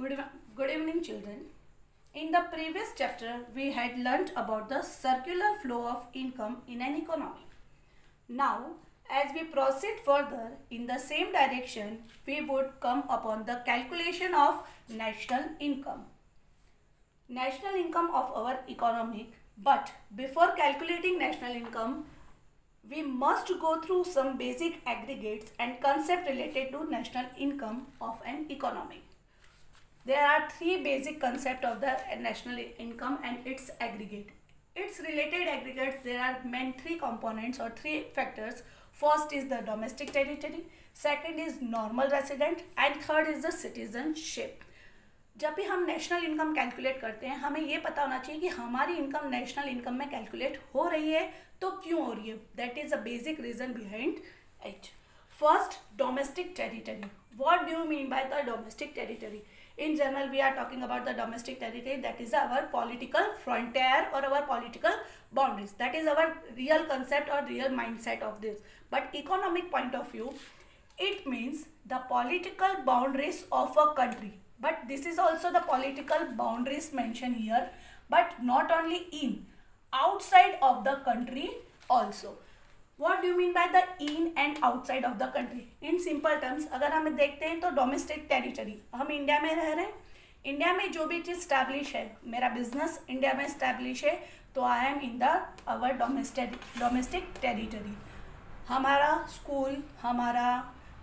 Good, good evening, children. In the previous chapter, we had learnt about the circular flow of income in an economy. Now, as we proceed further in the same direction, we would come upon the calculation of national income. National income of our economic, but before calculating national income, we must go through some basic aggregates and concept related to national income of an economy. There are three basic concept of the national income and its aggregate. Its related aggregates, there are main three components or three factors. First is the domestic territory, second is normal resident and third is the citizenship. जब भी हम national income calculate करते हैं हमें ये पता होना चाहिए कि हमारी इनकम नेशनल इनकम में कैलकुलेट हो रही है तो क्यों हो रही है that is a basic reason behind it first domestic territory what do you mean by the domestic territory in general we are talking about the domestic territory that is our political frontier or our political boundaries. That is our real concept or real mindset of this. But economic point of view it means the political boundaries of a country. But this is also the political boundaries mentioned here but not only in outside of the country also what do mean by the in and outside of the country in simple terms अगर हम देखते हैं तो domestic territory हम India में रह रहे हैं। इंडिया में जो भी चीज़ स्टैब्लिश है, मेरा बिज़नेस इंडिया में स्टैब्लिश है तो I am in the our domestic domestic territory हमारा स्कूल हमारा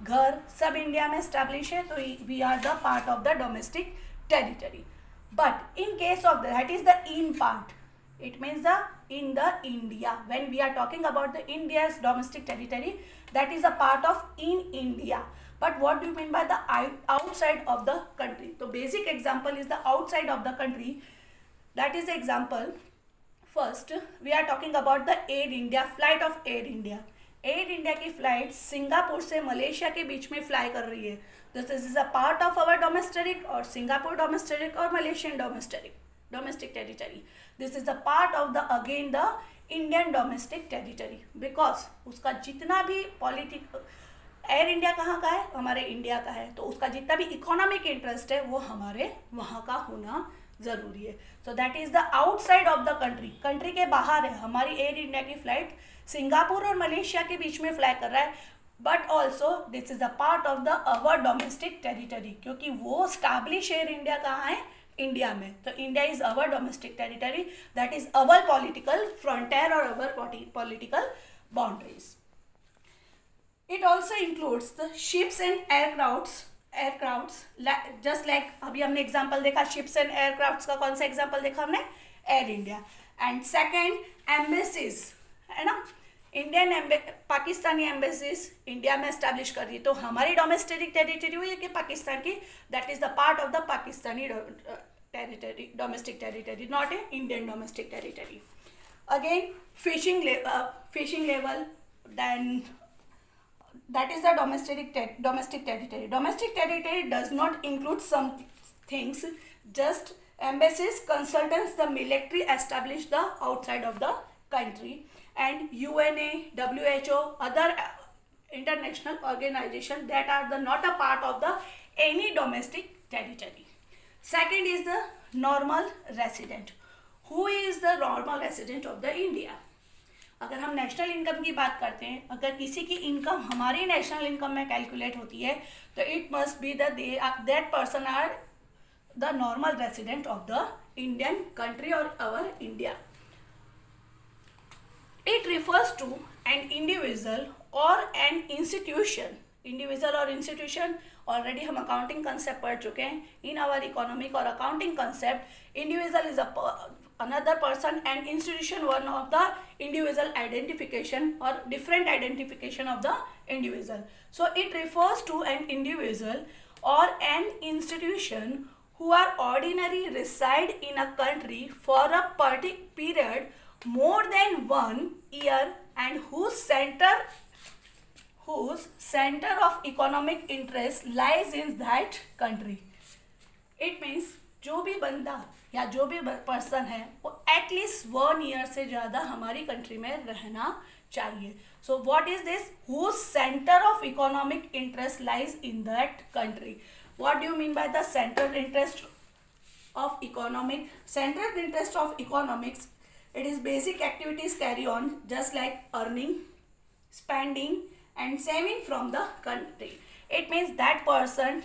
घर सब इंडिया में स्टैब्लिश है तो we are the part of the domestic territory but in case of that is the in part it means the in the india when we are talking about the india's domestic territory that is a part of in india but what do you mean by the outside of the country so basic example is the outside of the country that is example first we are talking about the air india flight of air india Air India की flight Singapore से Malaysia के बीच में fly कर रही है this is a part of our domestic और Singapore domestic और Malaysian domestic domestic territory. This is a part of the, again, the indian domestic territory. Because उसका जितना भी पॉलिटिक एयर इंडिया कहाँ का है? हमारे इंडिया का है। तो उसका जितना भी इकोनॉमिक इंटरेस्ट है, वो हमारे वहाँ का होना ज़रूरी है। So that is the outside of the country country के बाहर है। हमारी एयर इंडिया की फ़्लाइट सिंगापुर और मलेशिया के बीच में फ्लाई कर रहा है। But also this is a part of the our domestic territory क्योंकि वो स्टैब्लिश एयर इंडिया कहाँ है? इंडिया में। तो India is our domestic territory that is our political frontier और our political boundaries it also includes the ships and aircrafts aircrafts just like अभी हमने example देखा शिप्स एंड एयरक्राफ्ट्स का कौन सा एग्ज़ाम्पल देखा हमने? Air India and second embassies है ना? इंडियन पाकिस्तानी एम्बेसीज इंडिया में एस्टैब्लिश कर दी तो हमारी डोमेस्टिक टेरिटरी हुई है कि पाकिस्तान की that is the part of the Pakistani territory domestic territory not a Indian domestic territory again fishing fishing level then that is the domestic domestic territory domestic territory does not include some things just embassies consultants the military establish the outside of the country and UNA, WHO, other international organization that are the not a part of the any domestic territory. Second is the normal resident. Who is the normal resident of the India? अगर हम national income की बात करते हैं अगर किसी की income हमारी नेशनल इनकम में कैलकुलेट होती है तो it must be that person are the normal resident of the Indian country और our India refers to an individual or an institution individual or institution already हम accounting concept पढ़ चुके हैं in our economic or accounting concept individual is a another person and institution one of the individual identification or different identification of the individual so it refers to an individual or an institution who are ordinary reside in a country for a particular period more than one year and whose center whose center of economic interest lies in that country. It means जो भी बंदा या जो भी person है, वो at least one year से ज़्यादा हमारी कंट्री में रहना चाहिए। So what is this who center of economic interest lies in that country what do mean by the central interest of economic central interest of economics it is basic activities carry on just like earning spending and saving from the country it means that person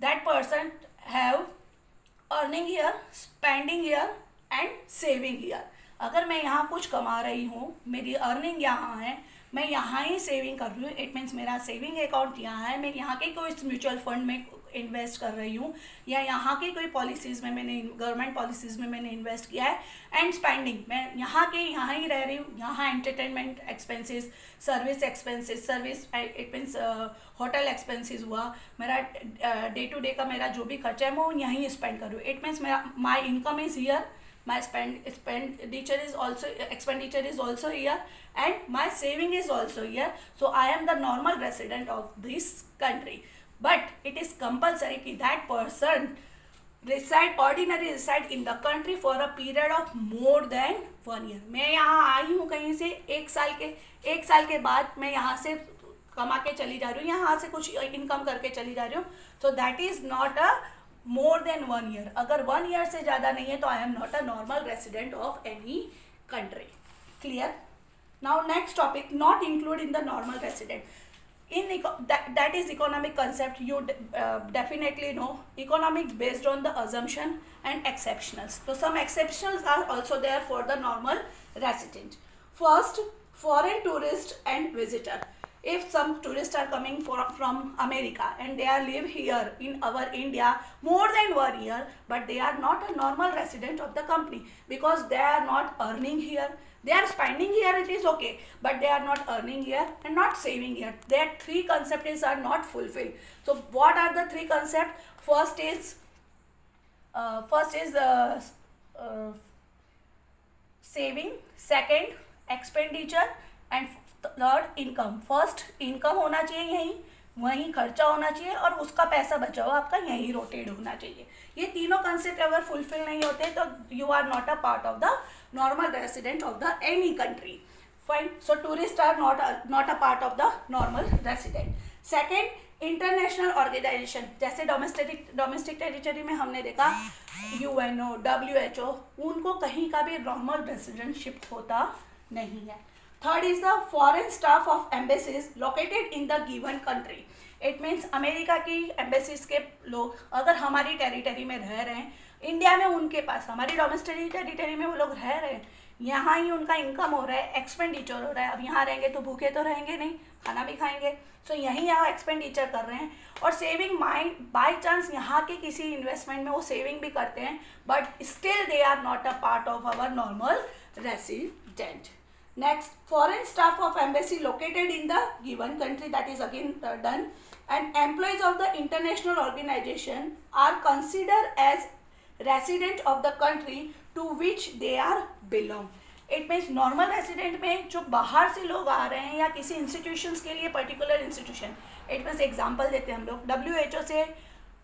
that person have earning year spending year and saving year अगर मैं यहाँ कुछ कमा रही हूँ, मेरी earning यहाँ है मैं यहाँ ही सेविंग कर रही हूँ। इट मीन्स मेरा सेविंग अकाउंट यहाँ है। मैं यहाँ के कोई म्यूचुअल फंड में इन्वेस्ट कर रही हूँ या यहाँ की कोई पॉलिसीज़ में मैंने गवर्नमेंट पॉलिसीज़ में मैंने इन्वेस्ट किया है। एंड स्पेंडिंग मैं यहाँ के यहाँ ही रह रही हूँ। यहाँ entertainment expenses service expenses service it means hotel expenses हुआ। मेरा डे टू डे का मेरा जो भी खर्चा है, मैं यहीं स्पेंड कर रही हूँ। इट मीन्स मेरा my income is year my spend expenditure is also expenditure is also here and my saving is also here so i am the normal resident of this country but it is compulsory ki that person reside ordinary reside in the country for a period of more than one year मैं यहाँ आई हूँ कहीं से एक साल के एक साल के बाद मैं यहाँ से कमा के चली जा रही हूँ यहाँ से कुछ इनकम करके चली जा रही हूँ so that is not a more than one year अगर वन ईयर से ज़्यादा नहीं है तो I am not a normal resident of any country clear now next topic not include in the normal resident in that is economic concept you definitely know economic based on the assumption and exceptionals तो some exceptionals are also there for the normal resident first foreign tourist and visitor if some tourists are coming for, from America and they are live here in our India more than one year but they are not a normal resident of the company because they are not earning here. They are spending here it is okay but they are not earning here and not saving here. Their three concepts are not fulfilled. So what are the three concepts? First is uh, first is uh, uh, saving. Second expenditure. And third income first income होना चाहिए यहीं, वहीं खर्चा होना चाहिए और उसका पैसा बचा हुआ आपका यहीं रोटेट होना चाहिए। ये तीनों कंसेप्ट अगर फुलफिल नहीं होते तो you are not a part of the normal resident of the any country fine so tourist are not not a part of the normal resident second international organisation जैसे domestic domestic territory में हमने देखा U N O W H O उनको कहीं का भी normal resident shift होता नहीं है। Third is the foreign staff of embassies located in the given country it means America की एम्बेसीज के लोग अगर हमारी टेरिटरी में रह रहे हैं इंडिया में उनके पास हमारी डोमेस्टिक टेरिटरी में वो लोग रह रहे हैं यहाँ ही उनका इनकम हो रहा है एक्सपेंडिचर हो रहा है। अब यहाँ रहेंगे तो भूखे तो रहेंगे नहीं खाना भी खाएँगे। सो so, यहीं यहाँ एक्सपेंडिचर कर रहे हैं। और सेविंग माइंड बाई चांस यहाँ के किसी इन्वेस्टमेंट में वो सेविंग भी करते हैं but still they are not a part of our normal resident Next, foreign staff of embassy located in the given country that is again uh, done and employees of the international organization are considered as resident of the country to which they are belong. It means normal resident में जो बाहर से लोग आ रहे हैं या किसी institutions के लिए particular institution it means example देते हैं हम लोग WHO से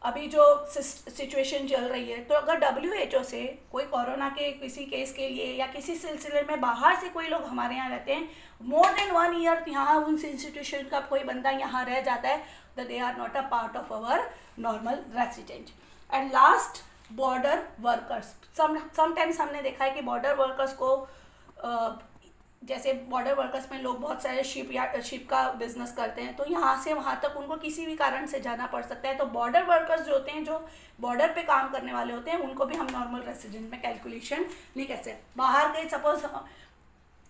अभी जो सिचुएशन चल रही है तो अगर डब्ल्यू एच ओ से कोई कोरोना के किसी केस के लिए या किसी सिलसिले में बाहर से कोई लोग हमारे यहाँ रहते हैं मोर देन वन ईयर यहाँ उन इंस्टीट्यूशन का कोई बंदा यहाँ रह जाता है तो they are not a part of our normal resident and last border workers some sometimes हमने देखा है कि बॉर्डर वर्कर्स को जैसे बॉर्डर वर्कर्स में लोग बहुत सारे शिप या शिप का बिज़नेस करते हैं तो यहाँ से वहाँ तक उनको किसी भी कारण से जाना पड़ सकता है। तो बॉर्डर वर्कर्स जो होते हैं, जो बॉर्डर पे काम करने वाले होते हैं, उनको भी हम नॉर्मल रेसिडेंट में कैलकुलेशन नहीं कह सकते बाहर गए सपोज़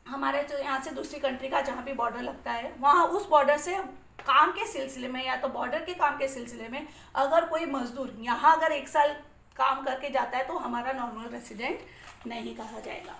हमारे जो यहाँ से दूसरी कंट्री का जहाँ भी बॉर्डर लगता है, वहाँ उस बॉर्डर से काम के सिलसिले में या तो बॉर्डर के काम के सिलसिले में अगर कोई मजदूर यहाँ अगर एक साल काम करके जाता है तो हमारा नॉर्मल रेसिडेंट नहीं कहा जाएगा।